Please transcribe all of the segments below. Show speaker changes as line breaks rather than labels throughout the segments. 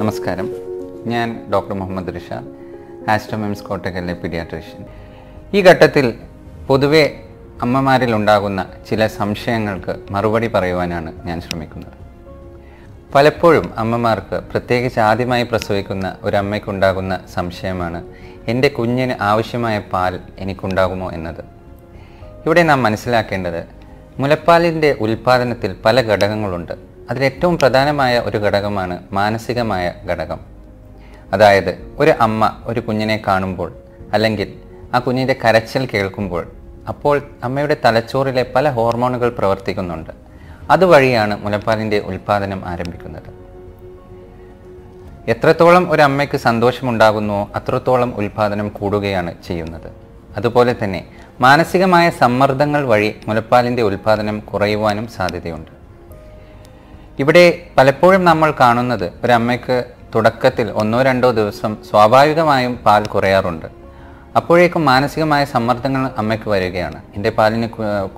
നമസ്കാരം. ഞാൻ ഡോക്ടർ മുഹമ്മദ് റിഷാദ് ആസ്ട്രോമിംസ് കോട്ടക്കലിലെ പീഡിയാട്രീഷ്യൻ. ഈ ഘട്ടത്തിൽ പൊതുവെ അമ്മമാരിൽ ഉണ്ടാകുന്ന ചില സംശയങ്ങൾക്ക് മറുപടി പറയുവാനാണ് ഞാൻ ശ്രമിക്കുന്നത്. പലപ്പോഴും അമ്മമാർക്ക് പ്രത്യേകിച്ച് ആദ്യമായി പ്രസവിക്കുന്ന ഒരമ്മയ്ക്കുണ്ടാകുന്ന സംശയമാണ് എന്റെ കുഞ്ഞിന് ആവശ്യമായ പാൽ എനിക്കുണ്ടാകുമോ എന്നത്? ഇവിടെ നാം മനസ്സിലാക്കേണ്ടത് മുലപ്പാലിന്റെ ഉൽപ്പാദനത്തിൽ പല ഘടകങ്ങളുണ്ട്. അതിലേറ്റവും പ്രധാനമായ ഒരു ഘടകമാണ് മാനസികമായ ഘടകം. അതായത് ഒരു അമ്മ ഒരു കുഞ്ഞിനെ കാണുമ്പോൾ അല്ലെങ്കിൽ ആ കുഞ്ഞിന്റെ കരച്ചിൽ കേൾക്കുമ്പോൾ അപ്പോൾ അമ്മയുടെ തലച്ചോറിലെ പല ഹോർമോണുകൾ പ്രവർത്തിക്കുന്നുണ്ട്. അതുവഴിയാണ് മുലപ്പാലിന്റെ ഉൽപ്പാദനം ആരംഭിക്കുന്നത്. എത്രത്തോളം ഒരു അമ്മയ്ക്ക് സന്തോഷമുണ്ടാകുന്നുവോ അത്രത്തോളം ഉൽപ്പാദനം കൂടുകയാണ് ചെയ്യുന്നത്. അതുപോലെ തന്നെ മാനസികമായ സമ്മർദ്ദങ്ങൾ വഴി മുലപ്പാലിന്റെ ഉൽപ്പാദനം കുറയുവാനും സാധ്യതയുണ്ട്. ഇവിടെ പലപ്പോഴും നമ്മൾ കാണുന്നത് ഒരമ്മയ്ക്ക് തുടക്കത്തിൽ ഒന്നോ രണ്ടോ ദിവസം സ്വാഭാവികമായും പാൽ കുറയാറുണ്ട്. അപ്പോഴേക്കും മാനസികമായ സമ്മർദ്ദങ്ങൾ അമ്മയ്ക്ക് വരികയാണ്. എന്റെ പാലിന്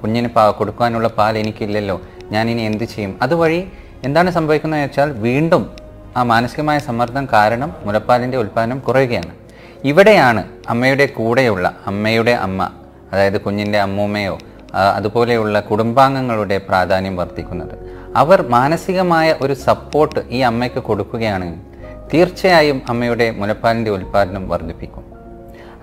കുഞ്ഞിന് പാ കൊടുക്കാനുള്ള പാൽ എനിക്കില്ലല്ലോ. ഞാൻ ഇനി എന്ത് ചെയ്യും? അതുവഴി എന്താണ് സംഭവിക്കുന്നത് വെച്ചാൽ വീണ്ടും ആ മാനസികമായ സമ്മർദ്ദം കാരണം മുലപ്പാലിന്റെ ഉൽപ്പാദനം കുറയുകയാണ്. ഇവിടെയാണ് അമ്മയുടെ കൂടെയുള്ള അമ്മയുടെ അമ്മ അതായത് കുഞ്ഞിന്റെ അമ്മൂമ്മയോ അതുപോലെയുള്ള കുടുംബാംഗങ്ങളുടെ പ്രാധാന്യം വർദ്ധിക്കുന്നത്. അവർ മാനസികമായ ഒരു സപ്പോർട്ട് ഈ അമ്മയ്ക്ക് കൊടുക്കുകയാണെങ്കിൽ തീർച്ചയായും അമ്മയുടെ മുലപ്പാലിന്റെ ഉൽപ്പാദനം വർദ്ധിപ്പിക്കും.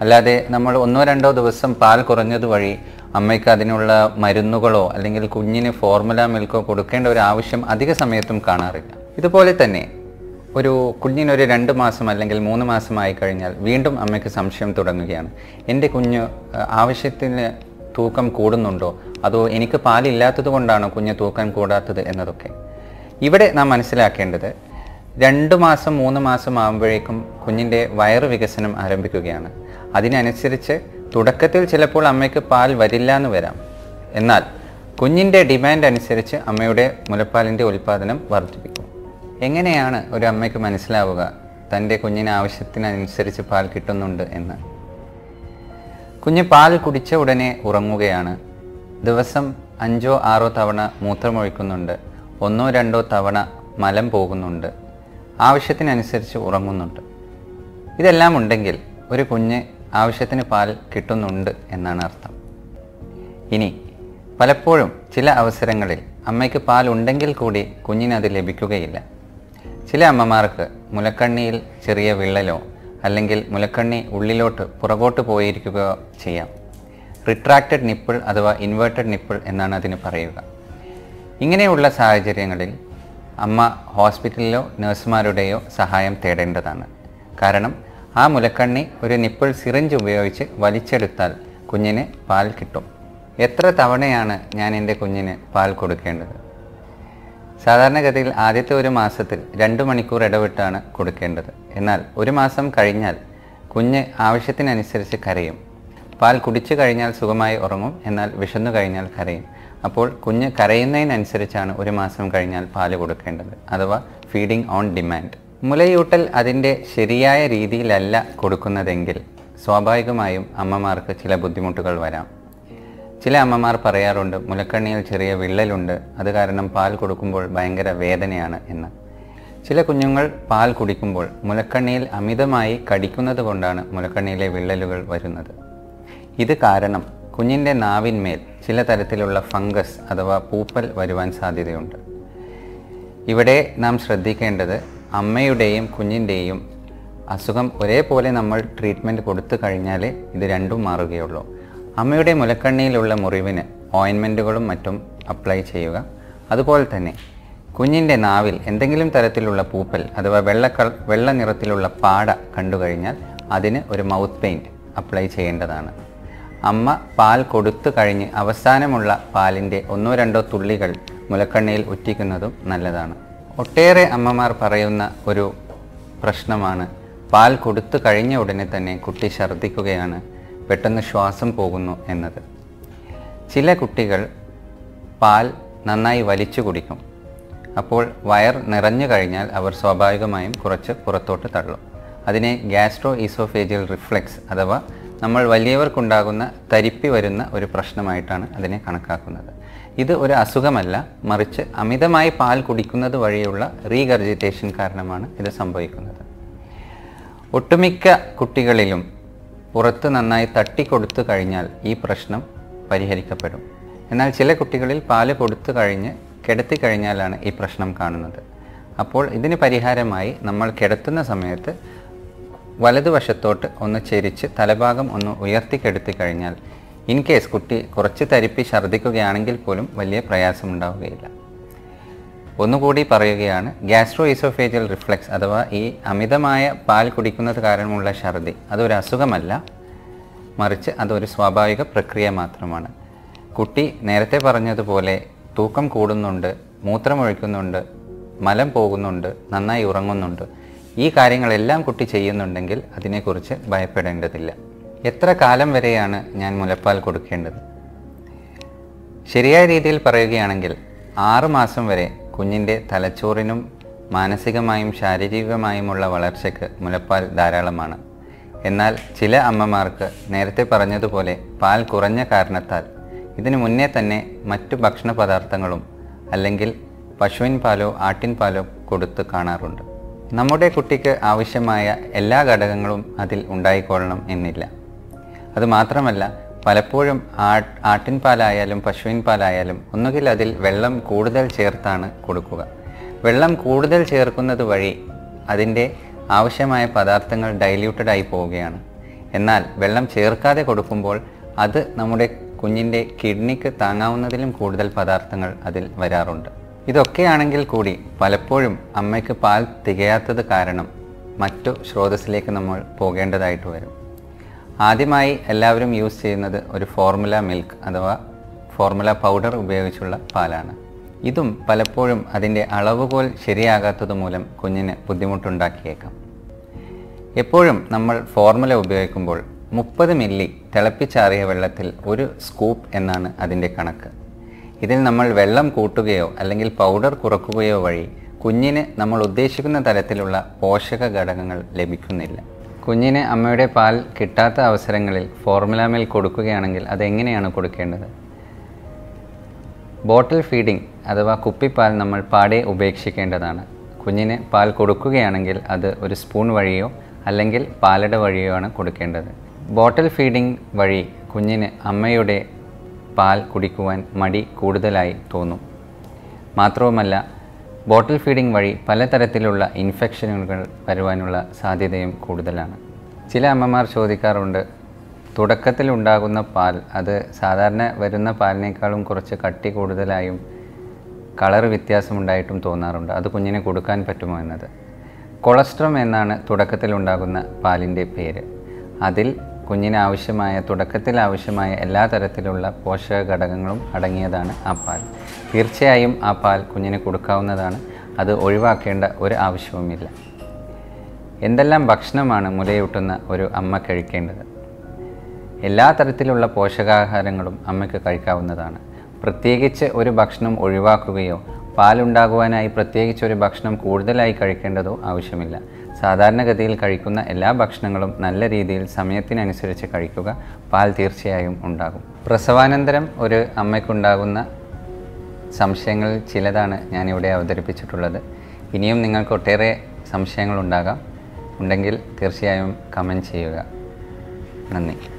അല്ലാതെ നമ്മൾ ഒന്നോ രണ്ടോ ദിവസം പാൽ കുറഞ്ഞത് വഴി അമ്മയ്ക്ക് അതിനുള്ള മരുന്നുകളോ അല്ലെങ്കിൽ കുഞ്ഞിന് ഫോർമുല മിൽക്കോ കൊടുക്കേണ്ട ഒരു ആവശ്യം അധിക സമയത്തും കാണാറില്ല. ഇതുപോലെ തന്നെ ഒരു കുഞ്ഞിനൊരു രണ്ട് മാസം അല്ലെങ്കിൽ മൂന്ന് മാസമായി കഴിഞ്ഞാൽ വീണ്ടും അമ്മയ്ക്ക് സംശയം തുടങ്ങുകയാണ്. എന്റെ കുഞ്ഞ് ആവശ്യത്തിന് തൂക്കം കൂടുന്നുണ്ടോ? അതോ എനിക്ക് പാലില്ലാത്തത് കൊണ്ടാണോ കുഞ്ഞ് തൂക്കം കൂടാത്തത് എന്നതൊക്കെ? ഇവിടെ നാം മനസ്സിലാക്കേണ്ടത് രണ്ട് മാസം മൂന്ന് മാസം ആകുമ്പോഴേക്കും കുഞ്ഞിന്റെ വയറ് വികസനം ആരംഭിക്കുകയാണ്. അതിനനുസരിച്ച് തുടക്കത്തിൽ ചിലപ്പോൾ അമ്മയ്ക്ക് പാൽ വരില്ല എന്ന് വരാം. എന്നാൽ കുഞ്ഞിന്റെ ഡിമാൻഡ് അനുസരിച്ച് അമ്മയുടെ മുലപ്പാലിന്റെ ഉൽപ്പാദനം വർദ്ധിപ്പിക്കും. എങ്ങനെയാണ് ഒരു അമ്മയ്ക്ക് മനസ്സിലാവുക തന്റെ കുഞ്ഞിന് ആവശ്യത്തിനനുസരിച്ച് പാൽ കിട്ടുന്നുണ്ട് എന്ന്? കുഞ്ഞ് പാൽ കുടിച്ച ഉടനെ ഉറങ്ങുകയാണ്. ദിവസം അഞ്ചോ ആറോ തവണ മൂത്രമൊഴിക്കുന്നുണ്ട്. ഒന്നോ രണ്ടോ തവണ മലം പോകുന്നുണ്ട്. ആവശ്യത്തിനനുസരിച്ച് ഉറങ്ങുന്നുണ്ട്. ഇതെല്ലാം ഉണ്ടെങ്കിൽ ഒരു കുഞ്ഞ് ആവശ്യത്തിന് പാൽ കിട്ടുന്നുണ്ട് എന്നാണ് അർത്ഥം. ഇനി പലപ്പോഴും ചില അവസരങ്ങളിൽ അമ്മയ്ക്ക് പാൽ ഉണ്ടെങ്കിൽ കൂടി കുഞ്ഞിന് അത് ലഭിക്കുകയില്ല. ചില അമ്മമാർക്ക് മുലക്കണ്ണിയിൽ ചെറിയ വിള്ളലോ അല്ലെങ്കിൽ മുലക്കണ്ണി ഉള്ളിലോട്ട് പുറകോട്ട് പോയിരിക്കുകയോ ചെയ്യാം. റിട്രാക്റ്റഡ് നിപ്പിൾ അഥവാ ഇൻവേർട്ടഡ് നിപ്പിൾ എന്നാണ് അതിന് പറയുക. ഇങ്ങനെയുള്ള സാഹചര്യങ്ങളിൽ അമ്മ ഹോസ്പിറ്റലിലോ നഴ്സുമാരുടെയോ സഹായം തേടേണ്ടതാണ്. കാരണം ആ മുലക്കണ്ണി ഒരു നിപ്പിൾ സിറിഞ്ച് ഉപയോഗിച്ച് വലിച്ചെടുത്താൽ കുഞ്ഞിന് പാൽ കിട്ടും. എത്ര തവണയാണ് ഞാൻ എന്റെ കുഞ്ഞിന് പാൽ കൊടുക്കേണ്ടത്? സാധാരണഗതിയിൽ ആദ്യത്തെ ഒരു മാസത്തിൽ രണ്ട് മണിക്കൂർ ഇടവിട്ടാണ് കൊടുക്കേണ്ടത്. എന്നാൽ ഒരു മാസം കഴിഞ്ഞാൽ കുഞ്ഞ് ആവശ്യത്തിനനുസരിച്ച് കരയും. പാൽ കുടിച്ചു കഴിഞ്ഞാൽ സുഖമായി ഉറങ്ങും എന്നാൽ വിശന്നു കഴിഞ്ഞാൽ കരയും. അപ്പോൾ കുഞ്ഞ് കരയുന്നതിനനുസരിച്ചാണ് ഒരു മാസം കഴിഞ്ഞാൽ പാൽ കൊടുക്കേണ്ടത് അഥവാ ഫീഡിംഗ് ഓൺ ഡിമാൻഡ് മുലയൂട്ടൽ അതിന്റെ ശരിയായ രീതിയിലല്ല കൊടുക്കുന്നതെങ്കിൽ സ്വാഭാവികമായും അമ്മമാർക്ക് ചില ബുദ്ധിമുട്ടുകൾ വരാം. ചില അമ്മമാർ പറയാറുണ്ട് മുലക്കണ്ണിയിൽ ചെറിയ വിള്ളലുണ്ട് അത് കാരണം പാൽ കൊടുക്കുമ്പോൾ ഭയങ്കര വേദനയാണ് എന്ന്. ചില കുഞ്ഞുങ്ങൾ പാൽ കുടിക്കുമ്പോൾ മുലക്കണ്ണിയിൽ അമിതമായി കടിക്കുന്നത് കൊണ്ടാണ് മുലക്കണ്ണിയിലെ വിള്ളലുകൾ വരുന്നത്. ഇത് കാരണം കുഞ്ഞിന്റെ നാവിന്മേൽ ചില തരത്തിലുള്ള ഫംഗസ് അഥവാ പൂപ്പൽ വരുവാൻ സാധ്യതയുണ്ട്. ഇവിടെ നാം ശ്രദ്ധിക്കേണ്ടത് അമ്മയുടെയും കുഞ്ഞിന്റെയും അസുഖം ഒരേപോലെ നമ്മൾ ട്രീറ്റ്മെന്റ് കൊടുത്തു കഴിഞ്ഞാൽ ഇത് രണ്ടും മാറുകയുള്ളൂ. അമ്മയുടെ മുലക്കണ്ണിയിലുള്ള മുറിവിന് ഓയിൻമെന്റുകളും മറ്റും അപ്ലൈ ചെയ്യുക. അതുപോലെ തന്നെ കുഞ്ഞിന്റെ നാവിൽ എന്തെങ്കിലും തരത്തിലുള്ള പൂപ്പൽ അഥവാ വെള്ളക്ക വെള്ള നിറത്തിലുള്ള പാട കണ്ടു കഴിഞ്ഞാൽ അതിന് ഒരു മൗത്ത് പെയിന്റ് അപ്ലൈ ചെയ്യേണ്ടതാണ്. അമ്മ പാൽ കൊടുത്തു കഴിഞ്ഞ് അവസാനമുള്ള പാലിന്റെ ഒന്നോ രണ്ടോ തുള്ളികൾ മുലക്കണ്ണിയിൽ ഉറ്റിക്കുന്നതും നല്ലതാണ്. ഒട്ടേറെ അമ്മമാർ പറയുന്ന ഒരു പ്രശ്നമാണ് പാൽ കൊടുത്തു കഴിഞ്ഞ ഉടനെ തന്നെ കുട്ടി ഛർദ്ദിക്കുകയാണ്. പെട്ടെന്ന് ശ്വാസം പോകുന്നു എന്നത്. ചില കുട്ടികൾ പാൽ നന്നായി വലിച്ചു കുടിക്കും. അപ്പോൾ വയർ നിറഞ്ഞു കഴിഞ്ഞാൽ അവർ സ്വാഭാവികമായും കുറച്ച് പുറത്തോട്ട് തള്ളും. അതിനെ ഗ്യാസ്ട്രോ ഈസോഫേജിയൽ റിഫ്ലെക്സ് അഥവാ നമ്മൾ വലിയവർക്കുണ്ടാകുന്ന തരിപ്പി വരുന്ന ഒരു പ്രശ്നമായിട്ടാണ് അതിനെ കണക്കാക്കുന്നത്. ഇത് ഒരു അസുഖമല്ല മറിച്ച് അമിതമായി പാൽ കുടിക്കുന്നത് വഴിയുള്ള റീഗർജിറ്റേഷൻ കാരണമാണ് ഇത് സംഭവിക്കുന്നത്. ഒട്ടുമിക്ക കുട്ടികളിലും പുറത്ത് നന്നായി തട്ടിക്കൊടുത്തു കഴിഞ്ഞാൽ ഈ പ്രശ്നം പരിഹരിക്കപ്പെടും. എന്നാൽ ചില കുട്ടികളിൽ പാൽ കൊടുത്തു കഴിഞ്ഞ് കിടത്തി കഴിഞ്ഞാലാണ് ഈ പ്രശ്നം കാണുന്നത്. അപ്പോൾ ഇതിന് പരിഹാരമായി നമ്മൾ കിടത്തുന്ന സമയത്ത് വലതുവശത്തോട്ട് ഒന്ന് ചെരിച്ച് തലഭാഗം ഒന്ന് ഉയർത്തിക്കെടുത്തി കഴിഞ്ഞാൽ ഇൻ കേസ് കുട്ടി കുറച്ച് തരിപ്പി ഛർദ്ദിക്കുകയാണെങ്കിൽ പോലും വലിയ പ്രയാസമുണ്ടാവുകയില്ല. ഒന്നുകൂടി പറയുകയാണ്. ഗ്യാസ്ട്രോ ഇസോഫേജൽ റിഫ്ലക്സ് അഥവാ ഈ അമിതമായ പാൽ കുടിക്കുന്നത് കാരണമുള്ള ഛർദി അതൊരു അസുഖമല്ല. മറിച്ച് അതൊരു സ്വാഭാവിക പ്രക്രിയ മാത്രമാണ്. കുട്ടി നേരത്തെ പറഞ്ഞതുപോലെ തൂക്കം കൂടുന്നുണ്ട് മൂത്രമൊഴിക്കുന്നുണ്ട് മലം പോകുന്നുണ്ട് നന്നായി ഉറങ്ങുന്നുണ്ട്. ഈ കാര്യങ്ങളെല്ലാം കുട്ടി ചെയ്യുന്നുണ്ടെങ്കിൽ അതിനെക്കുറിച്ച് ഭയപ്പെടേണ്ടതില്ല. എത്ര കാലം വരെയാണ് ഞാൻ മുലപ്പാൽ കൊടുക്കേണ്ടത്? ശരിയായ രീതിയിൽ പറയുകയാണെങ്കിൽ ആറ് മാസം വരെ കുഞ്ഞിന്റെ തലച്ചോറിനും മാനസികമായും ശാരീരികമായുമുള്ള വളർച്ചയ്ക്ക് മുലപ്പാൽ ധാരാളമാണ്. എന്നാൽ ചില അമ്മമാർക്ക് നേരത്തെ പറഞ്ഞതുപോലെ പാൽ കുറഞ്ഞ കാരണത്താൽ ഇതിനു മുന്നേ തന്നെ മറ്റു ഭക്ഷണ പദാർത്ഥങ്ങളും അല്ലെങ്കിൽ പശുവിൻ പാലോ ആട്ടിൻ പാലോ കൊടുത്ത് കാണാറുണ്ട്. നമ്മുടെ കുട്ടിക്ക് ആവശ്യമായ എല്ലാ ഘടകങ്ങളും അതിൽ ഉണ്ടായിക്കൊള്ളണം എന്നില്ല. അതുമാത്രമല്ല പലപ്പോഴും ആട്ടിൻ പാലായാലും പശുവിൻ പാലായാലും ഒന്നുകിൽ അതിൽ വെള്ളം കൂടുതൽ ചേർത്താണ് കൊടുക്കുക. വെള്ളം കൂടുതൽ ചേർക്കുന്നത് വഴി അതിന്റെ ആവശ്യമായ പദാർത്ഥങ്ങൾ ഡൈല്യൂട്ടഡ് ആയി പോവുകയാണ്. എന്നാൽ വെള്ളം ചേർക്കാതെ കൊടുക്കുമ്പോൾ അത് നമ്മുടെ കുഞ്ഞിന്റെ കിഡ്നിക്ക് താങ്ങാവുന്നതിലും കൂടുതൽ പദാർത്ഥങ്ങൾ അതിൽ വരാറുണ്ട്. ഇതൊക്കെയാണെങ്കിൽ കൂടി പലപ്പോഴും അമ്മയ്ക്ക് പാൽ തികയാത്തത് കാരണം മറ്റു സ്രോതസ്സിലേക്ക് നമ്മൾ പോകേണ്ടതായിട്ട് വരും. ആദ്യമായി എല്ലാവരും യൂസ് ചെയ്യുന്നത് ഒരു ഫോർമുല മിൽക്ക് അഥവാ ഫോർമുല പൗഡർ ഉപയോഗിച്ചുള്ള പാലാണ്. ഇതും പലപ്പോഴും അതിന്റെ അളവുകോൽ ശരിയാകാത്തത് മൂലം കുഞ്ഞിന് ബുദ്ധിമുട്ടുണ്ടാക്കിയേക്കാം. എപ്പോഴും നമ്മൾ ഫോർമുല ഉപയോഗിക്കുമ്പോൾ മുപ്പത് മില്ലി തിളപ്പിച്ചാറിയ വെള്ളത്തിൽ ഒരു സ്കൂപ്പ് എന്നാണ് അതിന്റെ കണക്ക്. ഇതിൽ നമ്മൾ വെള്ളം കൂട്ടുകയോ അല്ലെങ്കിൽ പൗഡർ കുറക്കുകയോ വഴി കുഞ്ഞിന് നമ്മൾ ഉദ്ദേശിക്കുന്ന തരത്തിലുള്ള പോഷക ഘടകങ്ങൾ ലഭിക്കുന്നില്ല. കുഞ്ഞിന് അമ്മയുടെ പാൽ കിട്ടാത്ത അവസരങ്ങളിൽ ഫോർമുല മിൽ കൊടുക്കുകയാണെങ്കിൽ അതെങ്ങനെയാണ് കൊടുക്കേണ്ടത്? ബോട്ടിൽ ഫീഡിംഗ് അഥവാ കുപ്പിപ്പാൽ നമ്മൾ പാടെ ഉപേക്ഷിക്കേണ്ടതാണ്. കുഞ്ഞിന് പാൽ കൊടുക്കുകയാണെങ്കിൽ അത് ഒരു സ്പൂൺ വഴിയോ അല്ലെങ്കിൽ പാലട വഴിയോ ആണ് കൊടുക്കേണ്ടത്. ബോട്ടിൽ ഫീഡിംഗ് വഴി കുഞ്ഞിന് അമ്മയുടെ പാൽ കുടിക്കുവാൻ മടി കൂടുതലായി തോന്നും. മാത്രവുമല്ല ബോട്ടിൽ ഫീഡിംഗ് വഴി പലതരത്തിലുള്ള ഇൻഫെക്ഷനുകൾ വരുവാനുള്ള സാധ്യതയും കൂടുതലാണ്. ചില അമ്മമാർ ചോദിക്കാറുണ്ട് തുടക്കത്തിൽ ഉണ്ടാകുന്ന പാൽ അത് സാധാരണ വരുന്ന പാലിനേക്കാളും കുറച്ച് കട്ടി കൂടുതലായും കളർ വ്യത്യാസമുണ്ടായിട്ടും തോന്നാറുണ്ട്. അത് കുഞ്ഞിന് കൊടുക്കാൻ പറ്റുമോ എന്നത്? കൊളസ്ട്രം എന്നാണ് തുടക്കത്തിൽ ഉണ്ടാകുന്ന പാലിന്റെ പേര്. അതിൽ കുഞ്ഞിന് ആവശ്യമായ തുടക്കത്തിൽ ആവശ്യമായ എല്ലാ തരത്തിലുള്ള പോഷക ഘടകങ്ങളും അടങ്ങിയതാണ് ആ പാൽ. തീർച്ചയായും ആ പാൽ കുഞ്ഞിന് കൊടുക്കാവുന്നതാണ്. അത് ഒഴിവാക്കേണ്ട ഒരു ആവശ്യവുമില്ല. എന്തെല്ലാം ഭക്ഷണമാണ് മുലയൂട്ടുന്ന ഒരു അമ്മ കഴിക്കേണ്ടത്? എല്ലാ തരത്തിലുള്ള പോഷകാഹാരങ്ങളും അമ്മയ്ക്ക് കഴിക്കാവുന്നതാണ്. പ്രത്യേകിച്ച് ഒരു ഭക്ഷണം ഒഴിവാക്കുകയോ പാലുണ്ടാകുവാനായി പ്രത്യേകിച്ച് ഒരു ഭക്ഷണം കൂടുതലായി കഴിക്കേണ്ടതോ ആവശ്യമില്ല. സാധാരണഗതിയിൽ കഴിക്കുന്ന എല്ലാ ഭക്ഷണങ്ങളും നല്ല രീതിയിൽ സമയത്തിനനുസരിച്ച് കഴിക്കുക പാൽ തീർച്ചയായും ഉണ്ടാകും. പ്രസവാനന്തരം ഒരു അമ്മയ്ക്കുണ്ടാകുന്ന സംശയങ്ങളിൽ ചിലതാണ് ഞാനിവിടെ അവതരിപ്പിച്ചിട്ടുള്ളത്. ഇനിയും നിങ്ങൾക്ക് ഒട്ടേറെ സംശയങ്ങളുണ്ടാകാം. ഉണ്ടെങ്കിൽ തീർച്ചയായും കമന്റ് ചെയ്യുക. നന്ദി.